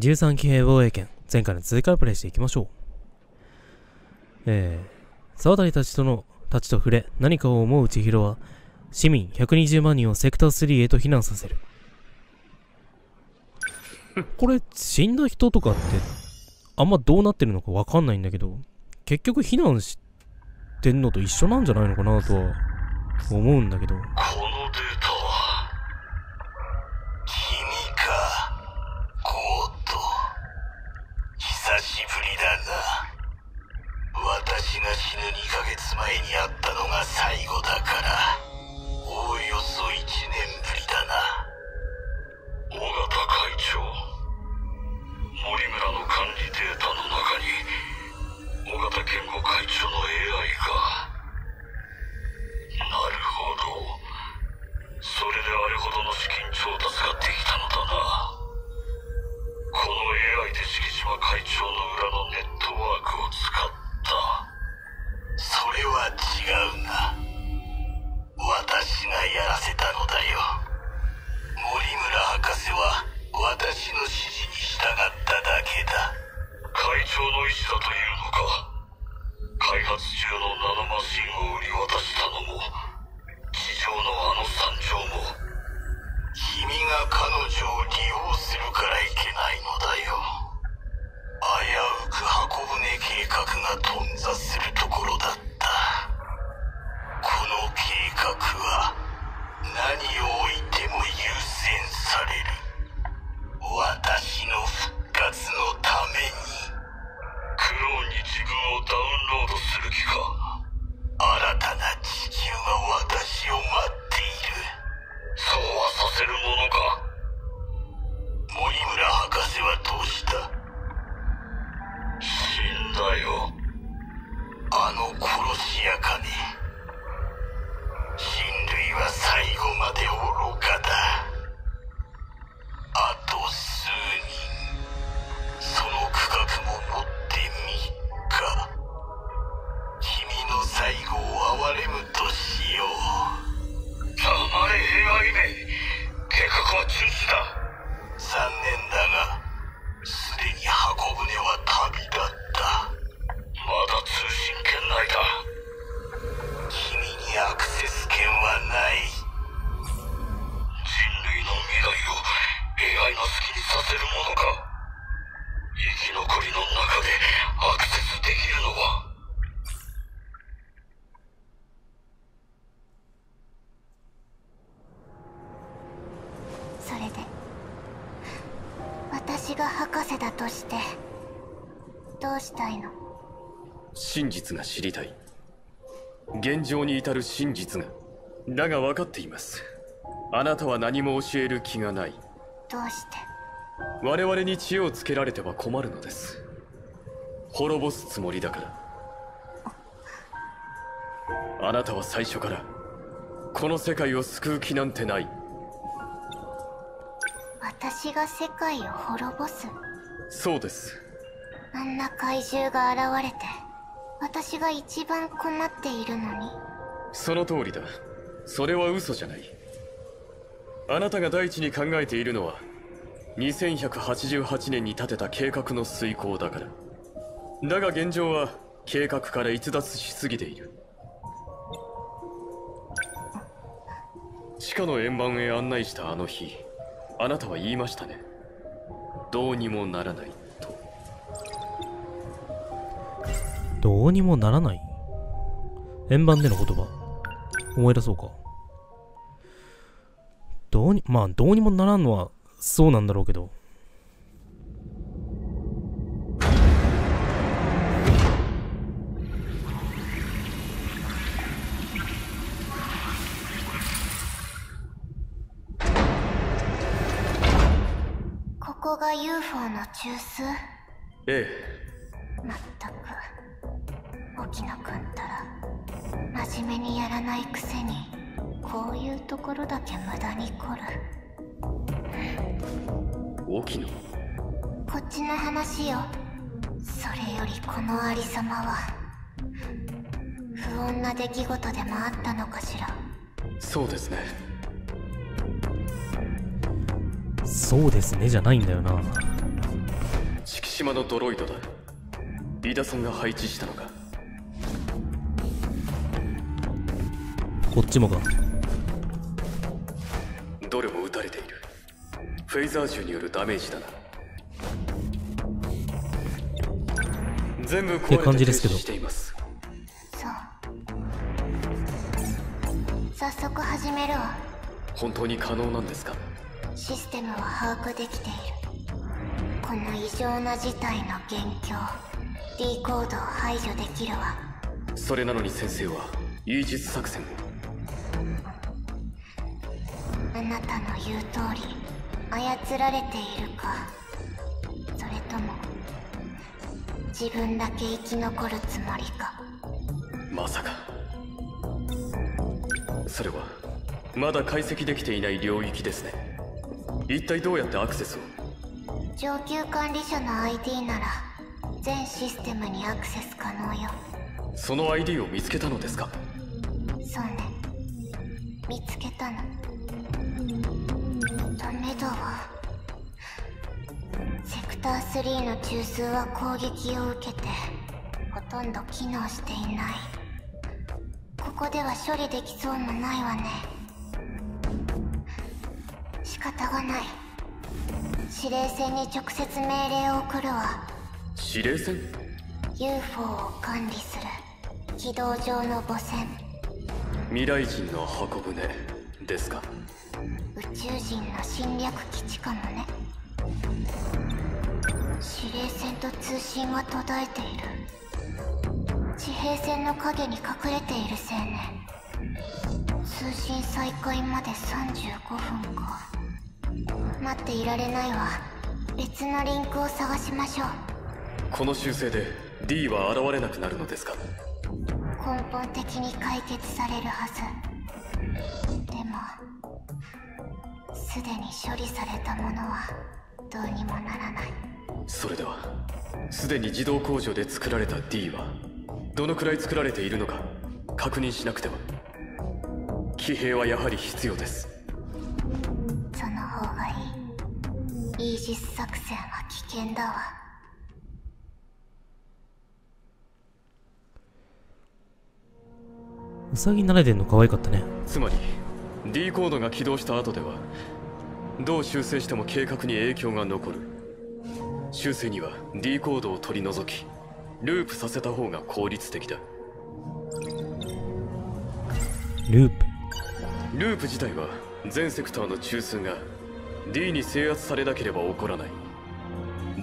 13騎兵防衛権、前回の続きからプレイしていきましょう。えー、沢渡たちとの、たちと触れ、何かを思う千尋は、市民120万人をセクター3へと避難させる。これ、死んだ人とかって、あんまどうなってるのかわかんないんだけど、結局避難してんのと一緒なんじゃないのかなとは思うんだけど。このデータは、君か、ゴート。久しぶりだな。私が死ぬ2ヶ月前に会ったのが最後だから、おおよそ1年ぶりだな。するからとしてどうしたいの？真実が知りたい。現状に至る真実がだが分かっています。あなたは何も教える気がない。どうして？我々に知恵をつけられては困るのです。滅ぼすつもりだから。あなたは最初からこの世界を救う気なんてない。私が世界を滅ぼす？そうです。あんな怪獣が現れて私が一番困っているのに。その通りだ。それは嘘じゃない。あなたが第一に考えているのは2188年に立てた計画の遂行だから。だが現状は計画から逸脱しすぎている。地下の円盤へ案内したあの日あなたは言いましたねどうにもならないと。どうにもならない？円盤での言葉。思い出そうか。どうにまあどうにもならんのはそうなんだろうけど。ここが UFO の中枢えまったく沖野くんったら真面目にやらないくせにこういうところだけ無駄に凝る。え沖野こっちの話よ。それよりこのありさまは。不穏な出来事でもあったのかしら？そうですねそうですねじゃないんだよな。島のドロイドだ。井田さんが配置したのか。こっちもか。どれも撃たれている。フェイザー銃によるダメージだな。全部て感壊れて停じですけど。止しています。そう。早速始めるわ。本当に可能なんですか？システムは把握できている。この異常な事態の元凶。D コードを排除できるわ。それなのに先生はイージス作戦。をあなたの言う通り操られているか。それとも自分だけ生き残るつもりか。まさか。それはまだ解析できていない領域ですね一体どうやってアクセスを？上級管理者の ID なら全システムにアクセス可能よ。その ID を見つけたのですか？そうね。見つけたの。ダメだわ。セクター3の中枢は攻撃を受けてほとんど機能していない。ここでは処理できそうもないわね。仕方がない。指令船に直接命令を送るわ。指令船 UFO を管理する。軌道上の母船。未来人の箱舟ですか？宇宙人の侵略基地かもね。指令船と通信は途絶えている。地平線の影に隠れている青年。通信再開まで35分か待っていられないわ。別のリンクを探しましょう。この修正で D は現れなくなるのですか？根本的に解決されるはず。でもすでに処理されたものはどうにもならない。それではすでに自動工場で作られた D はどのくらい作られているのか確認しなくては。騎兵はやはり必要ですいいイージス作戦は危険だわ。ウサギ慣れてんの可愛かったね。つまり D コードが起動した後ではどう修正しても計画に影響が残る。修正には D コードを取り除きループさせた方が効率的だ。ループ。ループ自体は全セクターの中枢が D に制圧されなければ起こらない。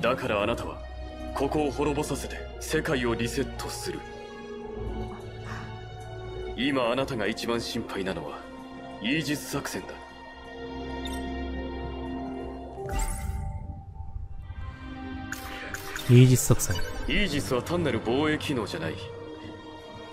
だからあなたはここを滅ぼさせて世界をリセットする。今あなたが一番心配なのはイージス作戦だ。イージス作戦。イージスは単なる防衛機能じゃない。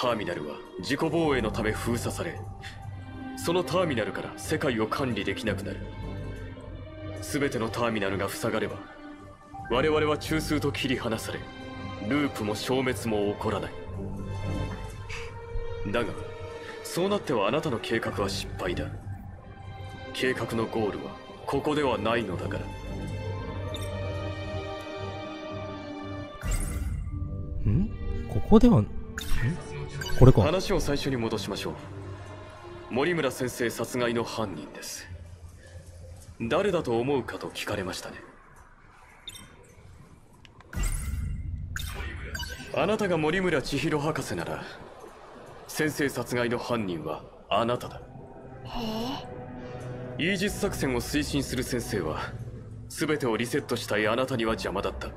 ターミナルは自己防衛のため封鎖されそのターミナルから世界を管理できなくなる全てのターミナルが塞がれば我々は中枢と切り離されループも消滅も起こらない。だがそうなってはあなたの計画は失敗だ。計画のゴールはここではないのだから。ん？ここでは？んこれか。話を最初に戻しましょう。森村先生殺害の犯人です誰だと思うかと聞かれましたね。あなたが森村千尋博士なら先生殺害の犯人はあなただ。へえ。イージス作戦を推進する先生は全てをリセットしたいあなたには邪魔だった。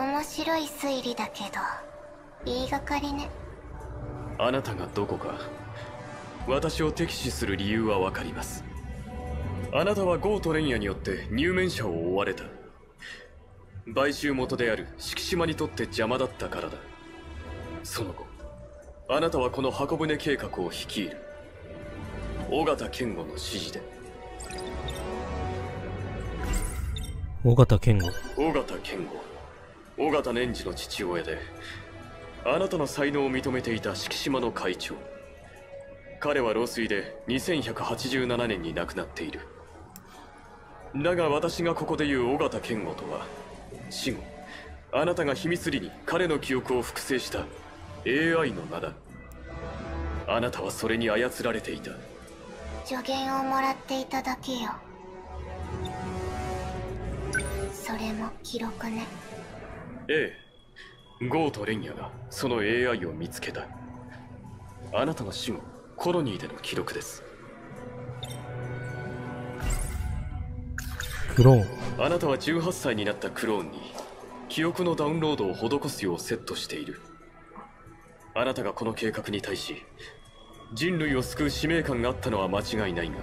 面白い推理だけど言いがかりね。あなたがどこか私を敵視する理由はわかりますあなたはゴートレンヤによって入面者を追われた。買収元である敷島にとって邪魔だったからだ。その後あなたはこの箱舟計画を率いる。尾形健吾の指示で。尾形健吾。尾形健吾。尾形年次の父親であなたの才能を認めていた敷島の会長。彼は老衰で2187年に亡くなっているだが私がここで言う尾形健吾とは死後あなたが秘密裏に彼の記憶を複製した AI の名だ。あなたはそれに操られていた。助言をもらっていただけよ。それも記録ね。ええ。ゴーとレンヤがその AI を見つけた。あなたの死後コロニーでの記録ですクローン。あなたは18歳になったクローンに記憶のダウンロードを施すようセットしている。あなたがこの計画に対し人類を救う使命感があったのは間違いないが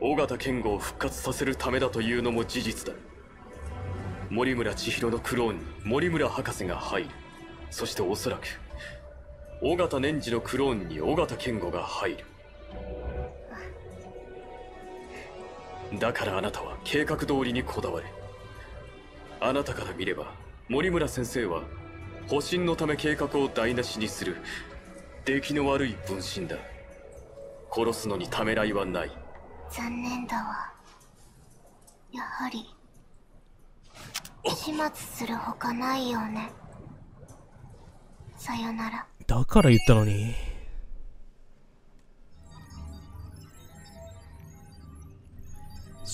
尾形健吾を復活させるためだというのも事実だ。森村千尋のクローンに森村博士が入るそしておそらく尾形年次のクローンに尾形健吾が入る。だからあなたは計画通りにこだわるあなたから見れば森村先生は保身のため計画を台無しにする出来の悪い分身だ。殺すのにためらいはない。残念だわ。やはり始末するほかないよね。さよなら。だから言ったのに。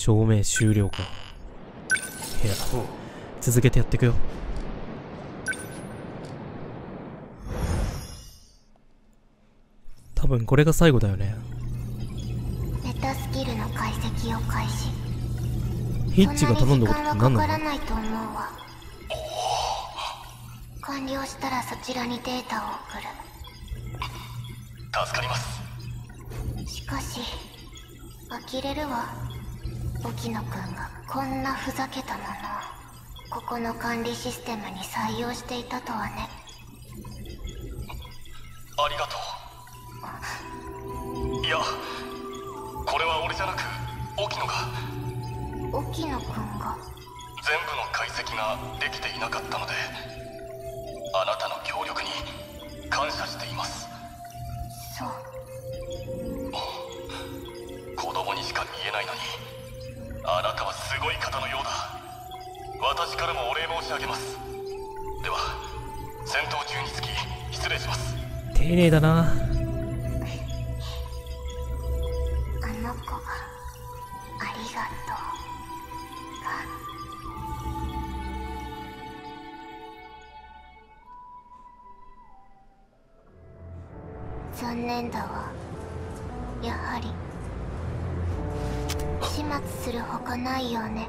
証明終了か。いや、続けてやっていくよ。多分これが最後だよね。メタスキルの解析を開始。ヒッチが頼んだことって何なの？ないと思うわ。完了したらそちらにデータを送る。助かります。しかし呆れるわ沖野くんがこんなふざけたものをここの管理システムに採用していたとはね。ありがとう。いやこれは俺じゃなく沖野が。沖野くんが？全部の解析ができていなかったのであなたの協力に感謝しています。そうあなたはすごい方のようだ。私からもお礼申し上げます。では戦闘中につき失礼します。丁寧だな。あの子がありがとうが。残念だわ。やはり始末するほかないよね。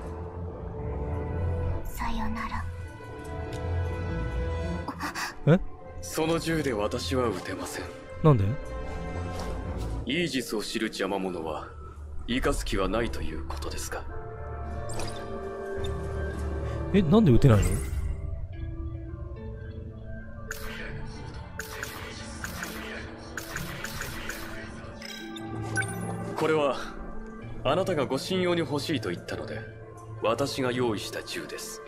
さよなら。え？その銃で私は撃てません。なんで？イージスを知る邪魔者は生かす気はないということですか？え、なんで撃てないの？これはあなたがご信用に欲しいと言ったので私が用意した銃です。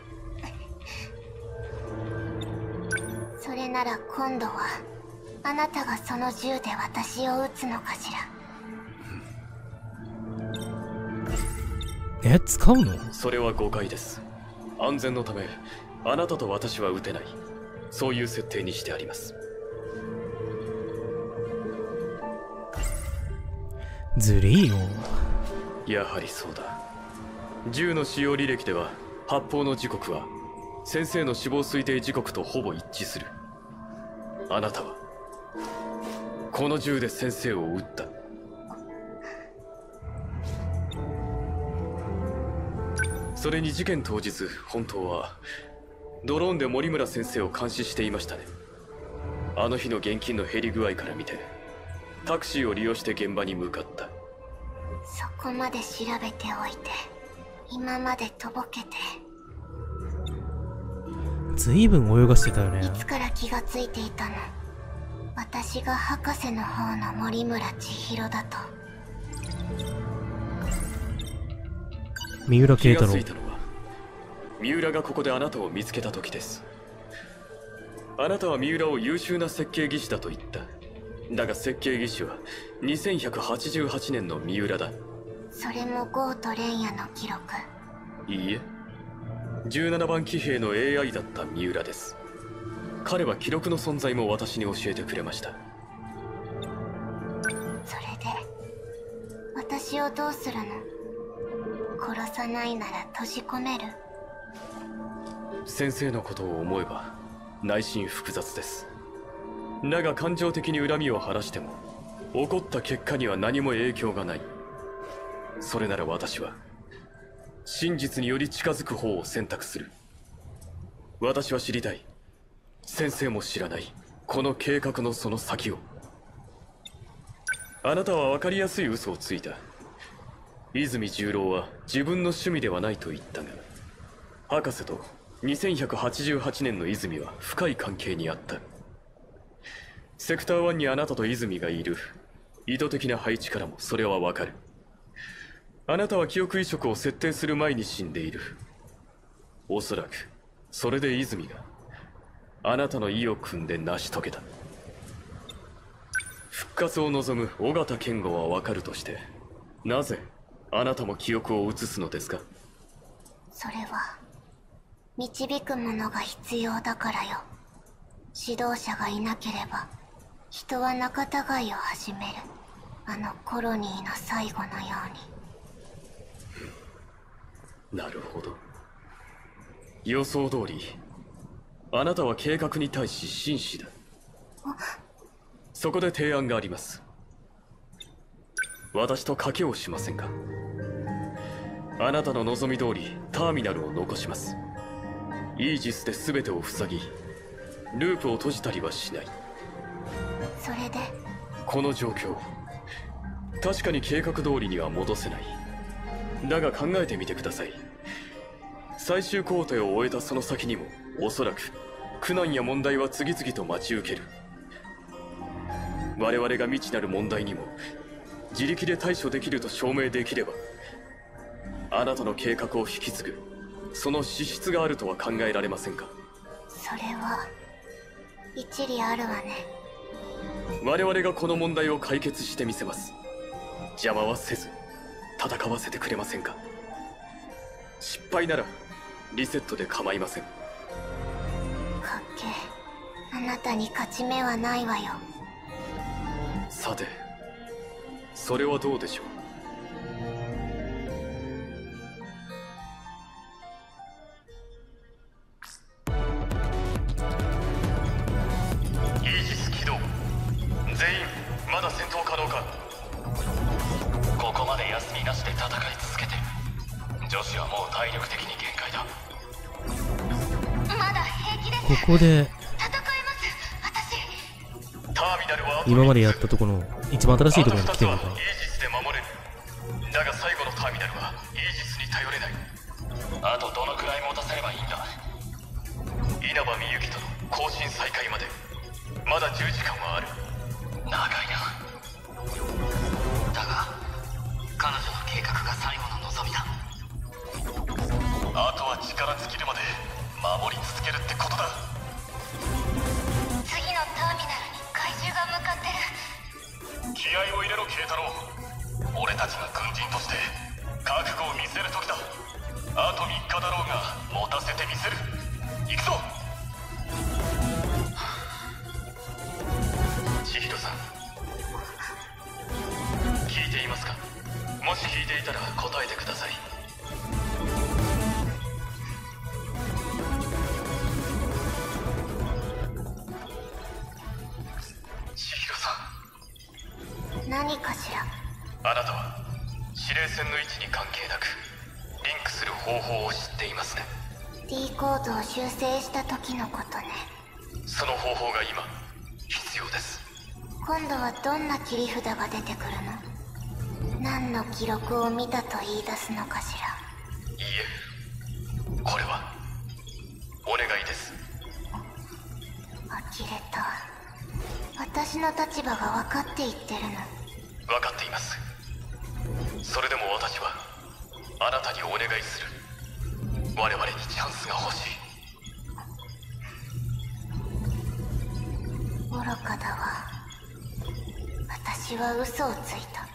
それなら今度はあなたがその銃で私を撃つのかしら。え、使うの？それは誤解です。安全のためあなたと私は撃てない。そういう設定にしてあります。ずりーよ。やはりそうだ。銃の使用履歴では発砲の時刻は先生の死亡推定時刻とほぼ一致する。あなたはこの銃で先生を撃った。それに事件当日本当はドローンで森村先生を監視していましたね。あの日の現金の減り具合から見てタクシーを利用して現場に向かった。そこまで調べておいて今までとぼけてずいぶん泳がしてたよね。い。つから気がついていたの？私が博士の方の森村千尋だと。三浦慶気が太郎ついたのは三浦がここであなたを見つけた時です。あなたは三浦を優秀な設計技師だと言っただが設計技師は2188年の三浦だ。それもゴーとレンヤの記録。いいえ。17番騎兵の AI だった三浦です。彼は記録の存在も私に教えてくれました。それで私をどうするの？殺さないなら閉じ込める？先生のことを思えば内心複雑ですだが感情的に恨みを晴らしても起こった結果には何も影響がない。それなら私は真実により近づく方を選択する。私は知りたい。先生も知らない。この計画のその先を。あなたは分かりやすい嘘をついた。泉十郎は自分の趣味ではないと言ったが博士と2188年の泉は深い関係にあった。セクター1にあなたと泉がいる。意図的な配置からもそれはわかる。あなたは記憶移植を設定する前に死んでいる。おそらくそれで泉があなたの意を組んで成し遂げた。復活を望む尾形健吾はわかるとしてなぜあなたも記憶を移すのですか？それは導くものが必要だからよ。指導者がいなければ人は仲違いを始める。あのコロニーの最後のように。なるほど。予想通りあなたは計画に対し真摯だ。そこで提案があります。私と賭けをしませんか。あなたの望み通りターミナルを残します。イージスで全てを塞ぎループを閉じたりはしない。それで？この状況。確かに計画通りには戻せない。だが考えてみてください。最終工程を終えたその先にもおそらく苦難や問題は次々と待ち受ける。我々が未知なる問題にも自力で対処できると証明できればあなたの計画を引き継ぐその資質があるとは考えられませんか？それは一理あるわね我々がこの問題を解決してみせます。邪魔はせず戦わせてくれませんか？失敗ならリセットで構いません。かっけあなたに勝ち目はないわよ。さてそれはどうでしょう？ここで。今までやったところの一番新しいところに来てるのかイージスで守れるだが最後のターミナルはイージスに頼れない。あとどのくらい持たせればいいんだ？稲葉美幸との更新再開まで。まだ10時間は。何かしら？あなたは指令線の位置に関係なくリンクする方法を知っていますね。D コードを修正した時のことね。その方法が今必要です。今度はどんな切り札が出てくるの？何の記録を見たと言い出すのかしら？いいえ。これは。お願いです。呆れた。私の立場が分かって言ってるの分かっています。それでも私はあなたにお願いする。我々にチャンスが欲しい。愚かだわ。私は嘘をついた。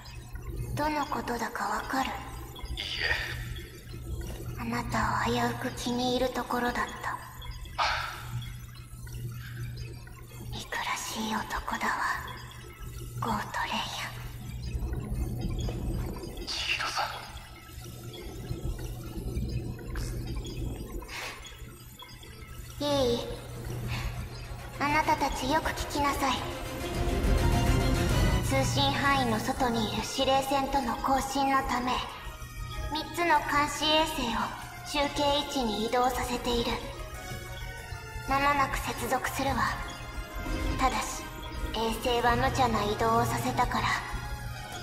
どのことだかわかる。いいえ。ああなたを危うく気に入るところだった。憎らしい男だわ。ゴートレイヤ千尋さいいあなたたちよく聞きなさい。通信範囲の外にいる司令船との交信のため3つの監視衛星を中継位置に移動させている。間もなく接続するわ。ただし衛星は無茶な移動をさせたから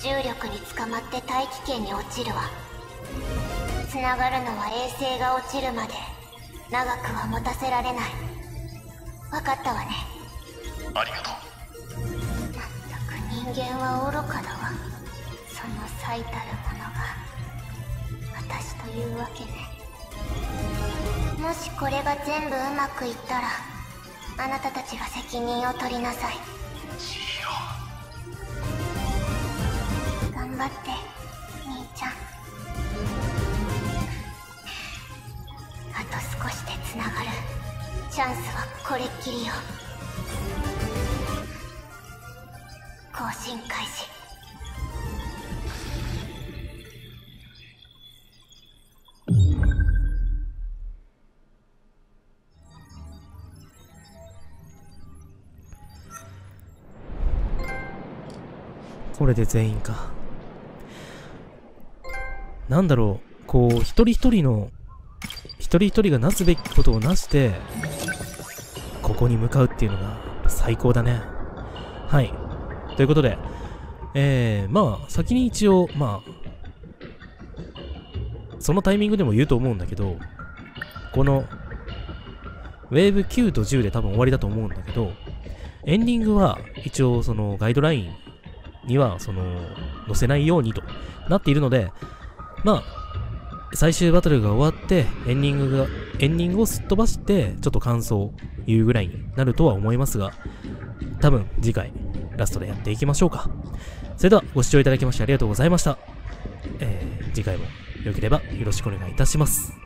重力につかまって大気圏に落ちるわ。つながるのは衛星が落ちるまで長くは持たせられない。分かったわね。ありがとう。まったく人間は愚かだわ。その最たるものが私というわけね。もしこれが全部うまくいったらあなたたちが責任を取りなさい。頑張って兄ちゃん。あと少しでつながるチャンスはこれっきりよ。更新開始。これで全員か。なんだろう、こう、一人一人の、一人一人がなすべきことをなして、ここに向かうっていうのが最高だね。はい。ということで、えー、まあ、先に一応、まあ、そのタイミングでも言うと思うんだけど、この、ウェーブ9と10で多分終わりだと思うんだけど、エンディングは一応そのガイドラインには、その、載せないようにとなっているので、まあ、最終バトルが終わって、エンディングが、エンディングをすっ飛ばして、ちょっと感想いうぐらいになるとは思いますが、多分次回、ラストでやっていきましょうか。それでは、ご視聴いただきましてありがとうございました。えー、次回も良ければよろしくお願いいたします。